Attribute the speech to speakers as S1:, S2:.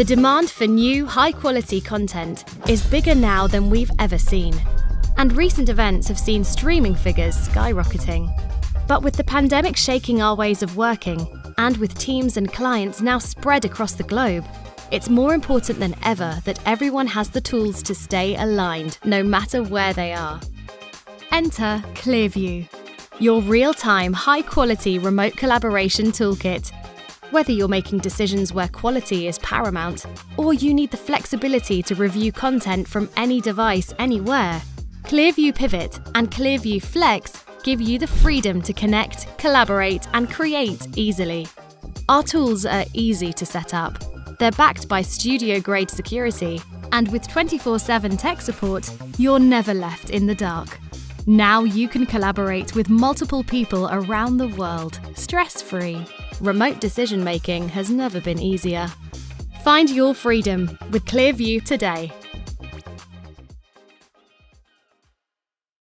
S1: The demand for new, high quality content is bigger now than we've ever seen. And recent events have seen streaming figures skyrocketing. But with the pandemic shaking our ways of working, and with teams and clients now spread across the globe, it's more important than ever that everyone has the tools to stay aligned, no matter where they are. Enter ClearView, your real time, high quality remote collaboration toolkit. Whether you're making decisions where quality is paramount, or you need the flexibility to review content from any device anywhere, ClearView Pivot and ClearView Flex give you the freedom to connect, collaborate, and create easily. Our tools are easy to set up. They're backed by studio grade security, and with 24 7 tech support, you're never left in the dark. Now you can collaborate with multiple people around the world, stress free. Remote decision making has never been easier. Find your freedom with ClearView today.